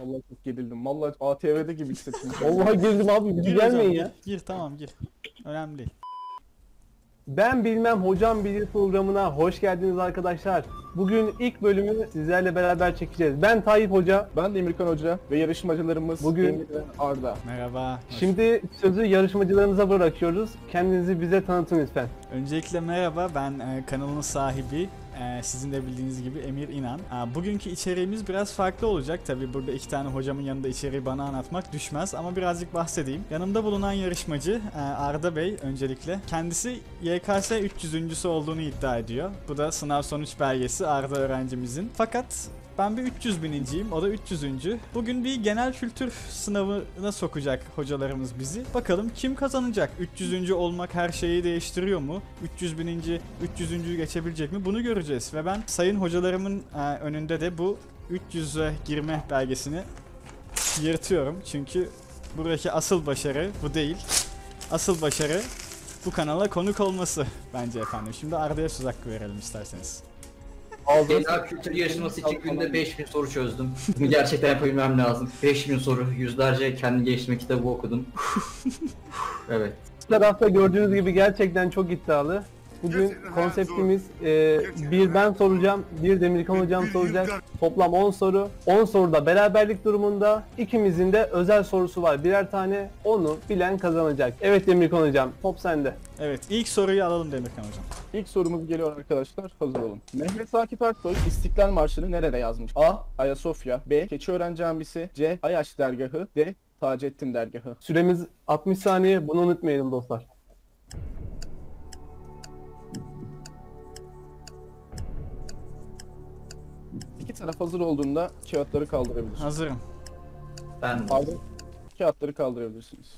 Vallahi çok gerildim. Vallahi ATV'de gibi hissettim. Vallahi girdim abi Gir hocam, gelmeyin ya. Gir tamam gir. Önemli değil. Ben Bilmem Hocam Bilir programına hoş geldiniz arkadaşlar. Bugün ilk bölümü sizlerle beraber çekeceğiz. Ben Tayyip Hoca. ben de Emirkan Hoca ve yarışmacılarımız Bugün- Emir ve Arda. Merhaba. hoş- Şimdi sözü yarışmacılarımıza bırakıyoruz. Kendinizi bize tanıtın lütfen. Öncelikle merhaba ben e, kanalın sahibi e, sizin de bildiğiniz gibi Emir İnan. Aa, bugünkü içeriğimiz biraz farklı olacak. Tabi burada iki tane hocamın yanında içeriği bana anlatmak düşmez ama birazcık bahsedeyim. Yanımda bulunan yarışmacı e, Arda Bey öncelikle. Kendisi YKS 300.sü olduğunu iddia ediyor. Bu da sınav sonuç belgesi Arda öğrencimizin. Fakat ben bir 300 bininciyim, o da 300. Bugün bir genel kültür sınavına sokacak hocalarımız bizi. Bakalım kim kazanacak? 300. olmak her şeyi değiştiriyor mu? 300 bininci, 300. geçebilecek mi? Bunu göreceğiz. Ve ben sayın hocalarımın e, önünde de bu 300'e girme belgesini yırtıyorum. Çünkü buradaki asıl başarı bu değil. Asıl başarı bu kanala konuk olması bence efendim. Şimdi Arda'ya söz hakkı verelim isterseniz. Genel kültür yarışması için günde 5000 soru çözdüm. Bunu gerçekten yapabilmem lazım. 5000 soru, yüzlerce kendi geliştirme kitabı okudum. evet. Bu tarafta gördüğünüz gibi gerçekten çok iddialı. Bugün konseptimiz e, bir ben soracağım, bir Demirkan hocam soracak. Toplam 10 soru. 10 soruda beraberlik durumunda ikimizin de özel sorusu var. Birer tane onu bilen kazanacak. Evet Demirkan hocam top sende. Evet ilk soruyu alalım Demirkan hocam. İlk sorumuz geliyor arkadaşlar. Hazır olun. Mehmet Akif Ersoy İstiklal Marşı'nı nerede yazmış? A. Ayasofya B. Keçiören Camisi C. Ayaş Dergahı D. Taceddin Dergahı. Süremiz 60 saniye bunu unutmayalım dostlar. Taraf hazır olduğunda kağıtları kaldırabilir. Hazırım. Ben Arda kağıtları kaldırabilirsiniz.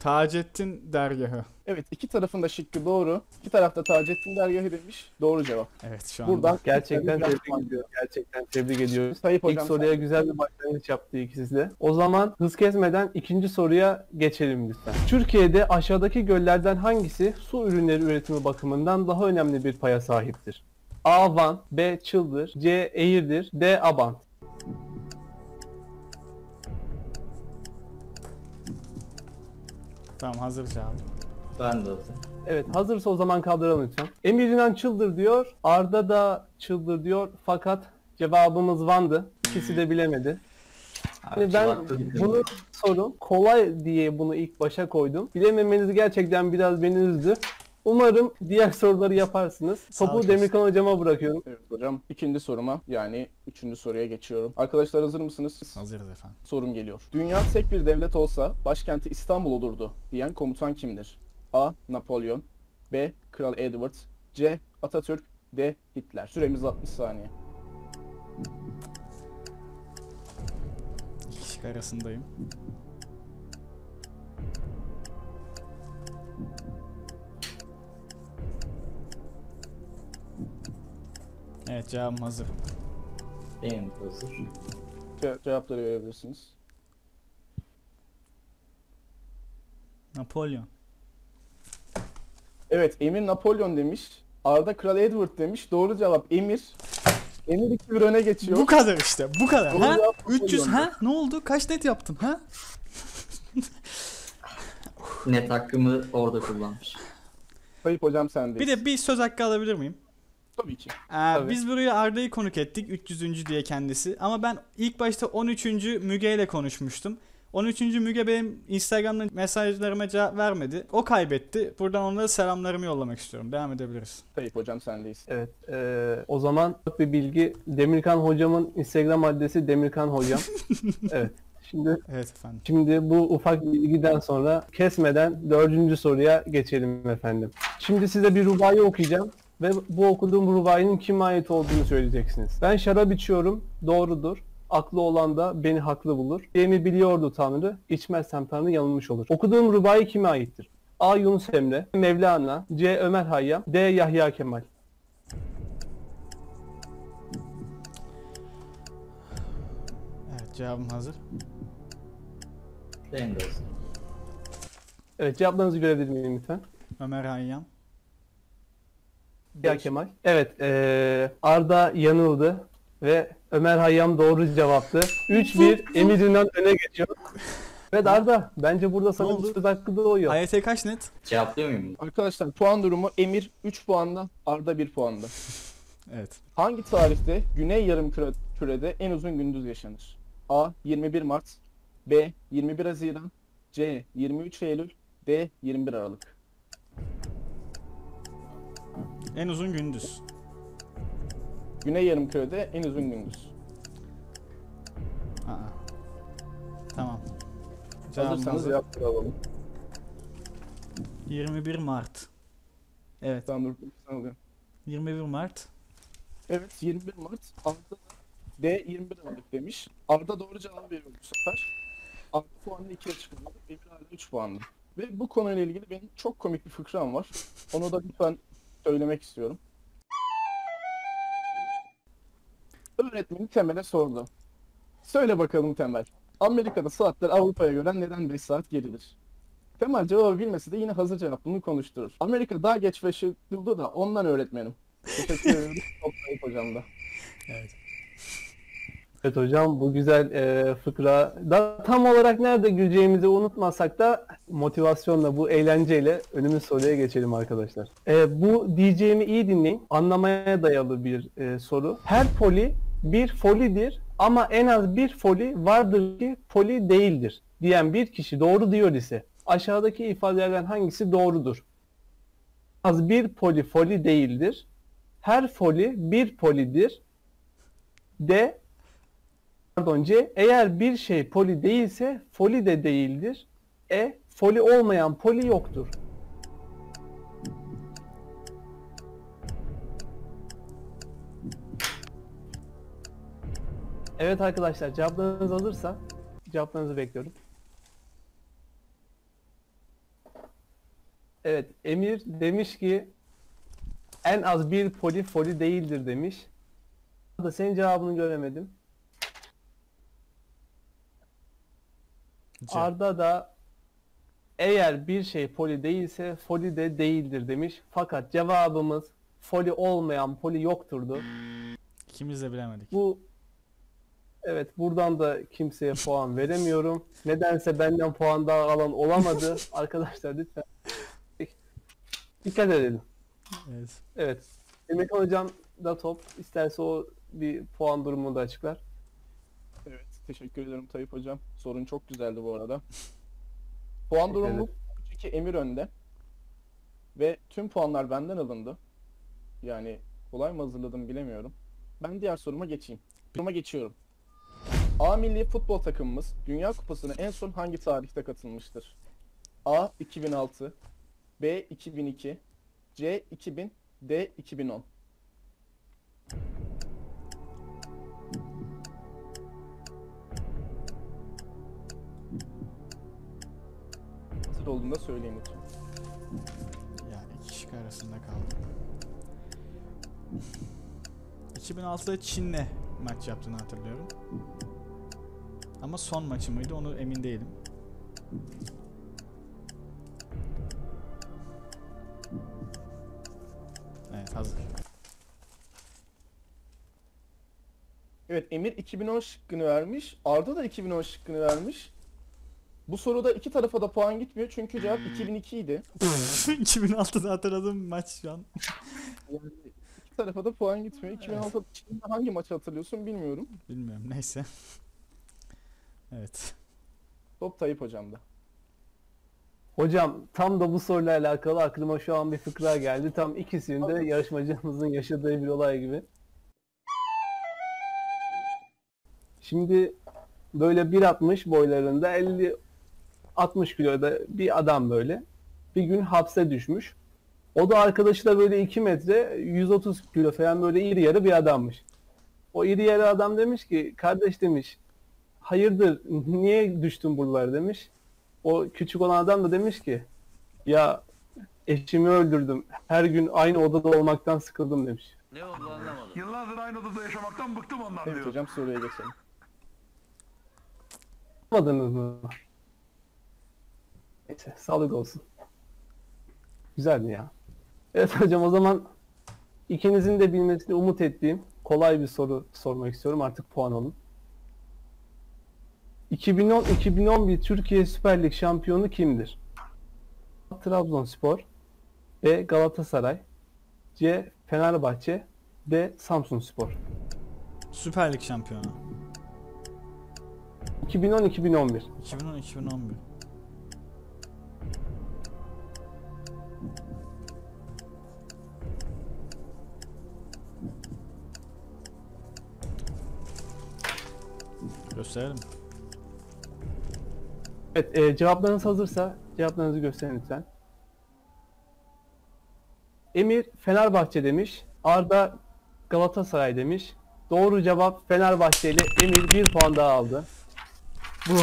Taceddin dergahı. Evet iki tarafın da şıkkı doğru. İki tarafta Taceddin Dergahı demiş. Doğru cevap. Evet şu anda. Buradan Gerçekten Tebrik tebrik ediyoruz. Gerçekten tebrik ediyoruz. Tayyip İlk hocam soruya güzel bir başlangıç yaptı ikisi de. O zaman hız kesmeden ikinci soruya geçelim lütfen. Türkiye'de aşağıdaki göllerden hangisi su ürünleri üretimi bakımından daha önemli bir paya sahiptir? A. Van B. Çıldır C. Eğirdir D. Abant Tamam hazır cevap. ben de hazır. Evet hazırsa o zaman kaldıralım lütfen. Emir İnan Çıldır diyor. Arda da Çıldır diyor. Fakat cevabımız Van'dı. İkisi de bilemedi. Hani ben Haklı bir bunu sorun kolay diye bunu ilk başa koydum. Bilememeniz gerçekten biraz beni üzdü. Umarım diğer soruları yaparsınız. Topu. Demirkan hocama bırakıyorum. Evet hocam. İkinci soruma yani üçüncü soruya geçiyorum. Arkadaşlar hazır mısınız? Hazırız efendim. Sorum geliyor. Dünya tek bir devlet olsa başkenti İstanbul olurdu diyen komutan kimdir? A. Napolyon B. Kral Edward C. Atatürk D. Hitler. Süremiz 60 saniye. İki kişi arasındayım. Evet cevabım hazır. Benim de hazır. Ce- cevapları verebilirsiniz. Napolyon. Evet Emir Napolyon demiş. Arda Kral Edward demiş. Doğru cevap Emir. Emir 2-1 öne geçiyor. Bu kadar işte bu kadar. Doğru Ha? cevap 300 Napolyon. ha? Ne oldu? Kaç net yaptın ha? Net hakkımı orada kullanmış. Tayyip hocam sendeyiz. Bir de bir söz hakkı alabilir miyim? Tabii ki. Ee, biz buraya Arda'yı konuk ettik 300. diye kendisi ama ben ilk başta 13. Müge ile konuşmuştum. 13. Müge benim Instagram'dan mesajlarıma cevap vermedi. O kaybetti. Buradan onlara selamlarımı yollamak istiyorum. Devam edebiliriz. Tayyip hocam sendeyiz. Evet. eee, o zaman bir bilgi. Demirkan hocamın Instagram adresi Demirkan hocam. evet. Şimdi Evet efendim. Şimdi bu ufak bilgiden sonra kesmeden dördüncü soruya geçelim efendim. Şimdi size bir rubayı okuyacağım ve bu okuduğum rubayının kime ait olduğunu söyleyeceksiniz. Ben şarap içiyorum, doğrudur. Aklı olan da beni haklı bulur. Yemi biliyordu Tanrı, içmezsem Tanrı yanılmış olur. Okuduğum rubayı kime aittir? A. Yunus Emre, Mevlana, C. Ömer Hayyam, D. Yahya Kemal. Evet cevabım hazır. Benim de hazır. Evet cevaplarınızı görebilir miyim lütfen? Ömer Hayyam. Yahya Kemal. Evet, eee, Arda yanıldı. Ve Ömer Hayyam doğru cevaptı. 3-1 Emir Yunan öne geçiyor. Evet Arda bence burada sana oldu? söz hakkı doğuyor. AYT kaç net? Cevaplıyor muyum? Arkadaşlar puan durumu Emir 3 puanda, Arda 1 puanda. Evet. Hangi tarihte Güney Yarımküre- kürede en uzun gündüz yaşanır? A. 21 Mart B. 21 Haziran C. 23 Eylül D. 21 Aralık En uzun gündüz. Güney Yarımküre'de en uzun gündüz. Aa. Tamam. Hazırsanız alalım. 21 Mart. Evet. Tamam dur. sen alıyorum. 21 Mart. Evet 21 Mart. Arda da D 21 Aralık demiş. Arda doğru cevabı veriyor bu sefer. Arda puanını 2'ye çıkardı. Emir hala 3 puanlı. Ve bu konuyla ilgili benim çok komik bir fıkram var. Onu da lütfen söylemek istiyorum. Öğretmeni Temel'e sordu. Söyle bakalım Temel. Amerika'da saatler Avrupa'ya göre neden 5 saat geridir? Temel cevabı bilmese de yine hazır cevaplığını konuşturur. Amerika daha geç keşfedildi da ondan öğretmenim. Teşekkür ederim. Çok ayıp hocam da. Evet. Evet hocam bu güzel e, fıkra da tam olarak nerede güleceğimizi unutmasak da motivasyonla bu eğlenceyle önümüz soruya geçelim arkadaşlar. E, bu diyeceğimi iyi dinleyin. Anlamaya dayalı bir e, soru. Her poli bir folidir ama en az bir foli vardır ki poli değildir diyen bir kişi doğru diyor ise aşağıdaki ifadelerden hangisi doğrudur? Az bir poli foli değildir. Her foli bir polidir. D Pardon C. Eğer bir şey poli değilse foli de değildir. E. Foli olmayan poli yoktur. Evet arkadaşlar cevaplarınız hazırsa cevaplarınızı bekliyorum. Evet Emir demiş ki en az bir poli foli değildir demiş. Da senin cevabını göremedim. Arda da eğer bir şey poli değilse foli de değildir demiş. Fakat cevabımız foli olmayan poli yokturdu. İkimiz de bilemedik. Bu evet buradan da kimseye puan veremiyorum. Nedense benden puan daha alan olamadı. Arkadaşlar lütfen dikkat edelim. Evet. Evet. Emirkan hocam da top. İsterse o bir puan durumunu da açıklar. Teşekkür ederim Tayyip Hocam. Sorun çok güzeldi bu arada. Puan durumu 3-2 Emir önde. Ve tüm puanlar benden alındı. Yani kolay mı hazırladım bilemiyorum. Ben diğer soruma geçeyim. Soruma geçiyorum. A milli futbol takımımız Dünya Kupası'na en son hangi tarihte katılmıştır? A 2006 B 2002 C 2000 D 2010 Hazır olduğunda söyleyin lütfen. Yani iki şık arasında kaldım. 2006'da Çin'le maç yaptığını hatırlıyorum. Ama son maçı mıydı onu emin değilim. Evet hazır. Evet Emir 2010 şıkkını vermiş. Arda da 2010 şıkkını vermiş. Bu soruda iki tarafa da puan gitmiyor çünkü cevap 2002 idi. 2006'da hatırladığım maç şu an. Yani iki tarafa da puan gitmiyor. 2006'da Çin'de hangi maçı hatırlıyorsun bilmiyorum. Bilmiyorum neyse. Evet. Top Tayyip hocamda. Hocam tam da bu soruyla alakalı aklıma şu an bir fıkra geldi. Tam ikisinin de yarışmacımızın yaşadığı bir olay gibi. Şimdi böyle 1.60 boylarında 50 60 kiloda bir adam böyle bir gün hapse düşmüş. O da arkadaşı da böyle 2 metre 130 kilo falan böyle iri yarı bir adammış. O iri yarı adam demiş ki kardeş demiş hayırdır niye düştün buralara demiş. O küçük olan adam da demiş ki ya eşimi öldürdüm. Her gün aynı odada olmaktan sıkıldım demiş. Ne oldu anlamadım. Yıllardır aynı odada yaşamaktan bıktım ondan Evet diyor. hocam soruya geçelim. Anlamadınız mı? Neyse sağlık olsun. Güzeldi ya. Evet hocam o zaman ikinizin de bilmesini umut ettiğim kolay bir soru sormak istiyorum. Artık puan alın. 2010-2011 Türkiye Süper Lig şampiyonu kimdir? A. Trabzonspor B. Galatasaray C. Fenerbahçe D. Samsunspor Süper Lig şampiyonu. 2010-2011 2010-2011. Gösterelim. Evet, e, cevaplarınız hazırsa cevaplarınızı gösterin lütfen. Emir Fenerbahçe demiş. Arda Galatasaray demiş. Doğru cevap Fenerbahçe ile Emir bir puan daha aldı. Bu.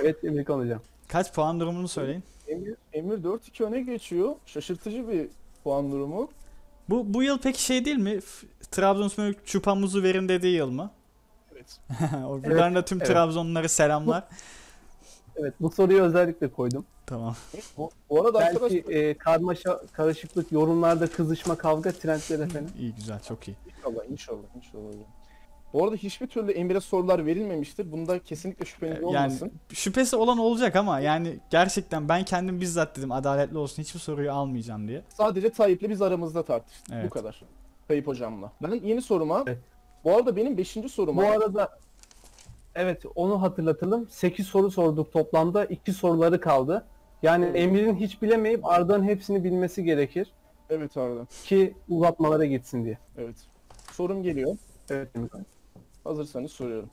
Evet Emir hocam. Kaç puan durumunu söyleyin. Emir, Emir 4-2 öne geçiyor. Şaşırtıcı bir puan durumu. Bu bu yıl peki şey değil mi? Trabzonspor çupamuzu verin dediği yıl mı? Evet. buradan da tüm evet. Trabzonlulara selamlar. Evet bu soruyu özellikle koydum. tamam. Bu, bu arada Belki arkadaşlar e, karmaşa, karışıklık, yorumlarda kızışma, kavga trendler efendim. İyi güzel çok iyi. inşallah inşallah inşallah. Bu arada hiçbir türlü Emir'e sorular verilmemiştir. Bunda kesinlikle şüpheniz Yani olmasın. şüphesi olan olacak ama yani gerçekten ben kendim bizzat dedim adaletli olsun hiçbir soruyu almayacağım diye. Sadece Tayyip'le biz aramızda tartıştık. Evet. Bu kadar. Tayyip hocamla. Ben yeni soruma. Evet. Bu arada benim 5. soruma. Bu arada evet onu hatırlatalım. 8 soru sorduk toplamda. 2 soruları kaldı. Yani Evet. Emir'in hiç bilemeyip Arda'nın hepsini bilmesi gerekir Evet Arda. ki uzatmalara gitsin diye. Evet. Sorum geliyor. Evet Emir. Hazırsanız soruyorum.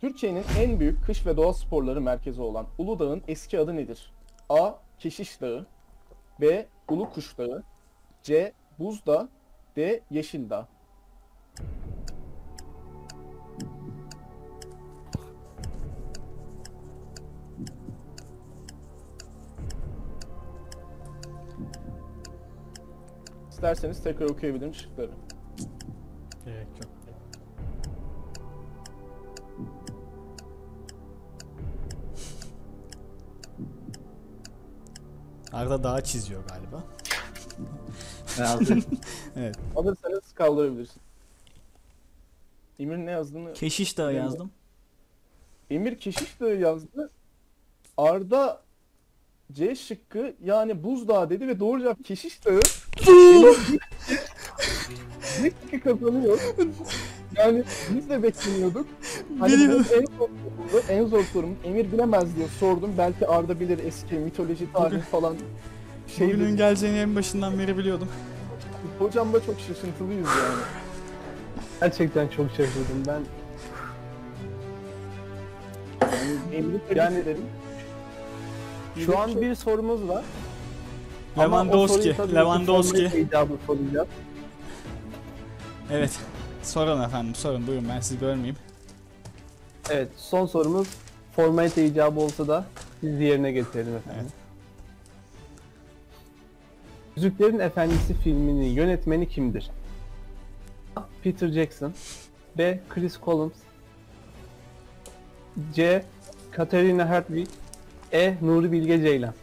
Türkiye'nin en büyük kış ve doğa sporları merkezi olan Uludağ'ın eski adı nedir? A. Keşiş Dağı B. Ulu Kuş Dağı C. Buzdağ D. Yeşildağ İsterseniz tekrar okuyabilirim şıkları. Gerek yok. Arda daha çiziyor galiba. Yazdım. Alırsanız kaldırabilirsin. Emir ne yazdığını... Keşiş Dağı Bilmiyorum. yazdım. Emir Keşiş Dağı yazdı. Arda C şıkkı yani Buzdağ dedi ve doğru cevap Keşiş Dağı. Şıkkı kazanıyor. Yani biz de beklemiyorduk. Hani bu Biliyorum. en zor sorumdu. En zor sorum. Emir bilemez diye sordum. Belki Arda bilir eski mitoloji tarihi falan. Şey Bugünün dedi. geleceğini en başından beri biliyordum. Hocam da çok şaşırtılıyız yani. Gerçekten çok şaşırdım ben. Yani tebrik Yani-. Şu an bir sorumuz var. Lewandowski, Lewandowski. Evet. Sorun efendim, sorun. Buyurun ben sizi bölmeyeyim. Evet son sorumuz formalite icabı olsa da biz yerine getirelim efendim. Evet. Yüzüklerin Efendisi filminin yönetmeni kimdir? A. Peter Jackson B. Chris Columbus C. Katerina Hertwig E. Nuri Bilge Ceylan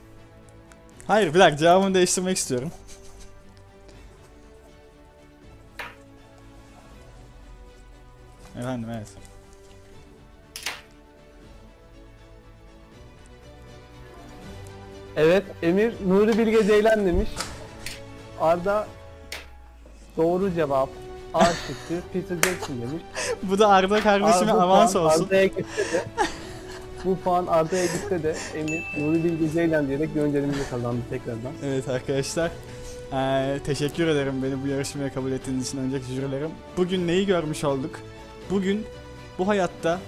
Hayır bir dakika cevabımı değiştirmek istiyorum. Efendim evet. Evet Emir Nuri Bilge Ceylan demiş. Arda doğru cevap A şıkkı Peter Jackson demiş. Bu da Arda kardeşime Arda avans olsun. Arda'ya de bu puan Arda'ya gitse de Emir Nuri Bilge Ceylan diyerek gönderimizi kazandı tekrardan. Evet arkadaşlar. eee, teşekkür ederim beni bu yarışmaya kabul ettiğiniz için önceki jürilerim. Bugün neyi görmüş olduk? Bugün bu hayatta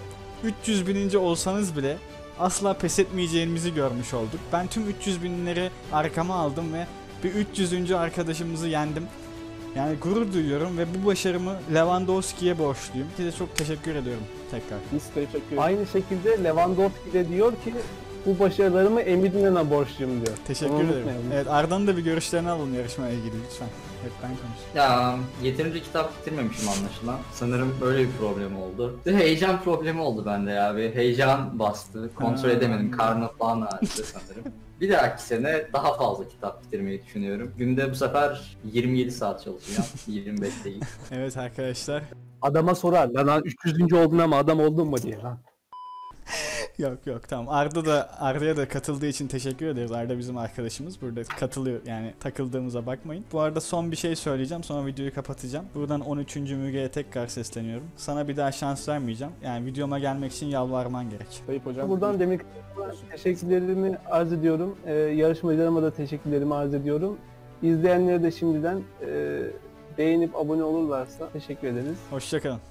300 bininci olsanız bile asla pes etmeyeceğimizi görmüş olduk. Ben tüm 300 binleri arkama aldım ve bir 300. arkadaşımızı yendim. Yani gurur duyuyorum ve bu başarımı Lewandowski'ye borçluyum. Size çok teşekkür ediyorum tekrar. Biz teşekkür ederiz. Aynı şekilde Lewandowski de diyor ki bu başarılarımı Emir İnan'a borçluyum diyor. Teşekkür Onu ederim. unutmayalım. Evet Arda'nın da bir görüşlerini alalım yarışmaya ilgili lütfen. Hep ben konuştum. Ya yeterince kitap bitirmemişim anlaşılan. Sanırım böyle bir problem oldu. Bir de heyecan problemi oldu bende ya. Bir heyecan bastı. Kontrol Ha. edemedim. Karnım falan ağrıdı sanırım. Bir dahaki sene daha fazla kitap bitirmeyi düşünüyorum. Günde bu sefer 27 saat çalışacağım. 25 değil. Evet arkadaşlar. Adama sorar lan lan 300. oldun ama adam oldun mu diye lan. Yok yok tamam. Arda da Arda'ya da katıldığı için teşekkür ederiz. Arda bizim arkadaşımız. Burada katılıyor yani takıldığımıza bakmayın. Bu arada son bir şey söyleyeceğim sonra videoyu kapatacağım. Buradan 13. Müge'ye tekrar sesleniyorum. Sana bir daha şans vermeyeceğim. Yani videoma gelmek için yalvarman gerek. Tayyip hocam. Buradan demek teşekkürlerimi arz ediyorum. Ee, yarışmacılarıma da teşekkürlerimi arz ediyorum. İzleyenlere de şimdiden e, beğenip abone olurlarsa teşekkür ederiz. Hoşçakalın.